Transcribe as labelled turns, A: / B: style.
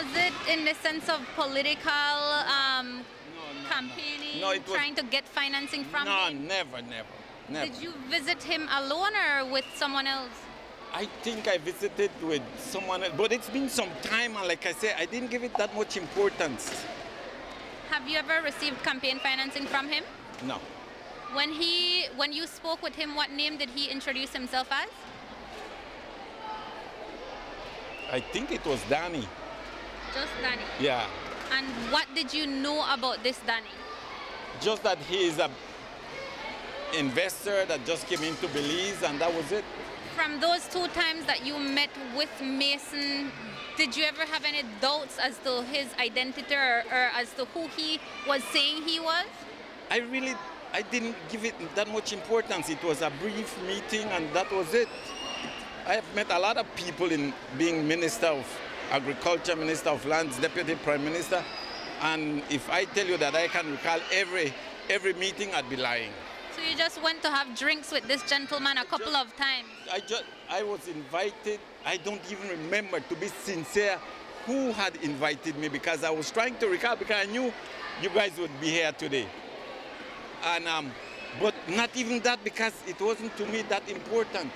A: Was it in the sense of political um,
B: No, no,
A: campaigning,
B: No, it was-
A: trying to get financing from
B: no,
A: him?
B: never, never, never.
A: Did you visit him alone or with someone else?
B: I think I visited with someone else, but it's been some time, and like I said, I didn't give it that much importance.
A: Have you ever received campaign financing from him?
B: No.
A: When he, when you spoke with him, what name did he introduce himself as?
B: I think it was Danny.
A: Just Danny.
B: Yeah.
A: And what did you know about this Danny?
B: Just that he is a investor that just came into Belize, and that was it.
A: From those two times that you met with Mason, did you ever have any doubts as to his identity or, or as to who he was saying he was?
B: I really, I didn't give it that much importance. It was a brief meeting, and that was it. I have met a lot of people in being Minister of Agriculture, Minister of Lands, Deputy Prime Minister, and if I tell you that I can recall every every meeting, I'd be lying.
A: So you just went to have drinks with this gentleman a couple of times.
B: I just I was invited. I don't even remember, to be sincere, who had invited me because I was trying to recall because I knew you guys would be here today. And um, but not even that because it wasn't to me that important.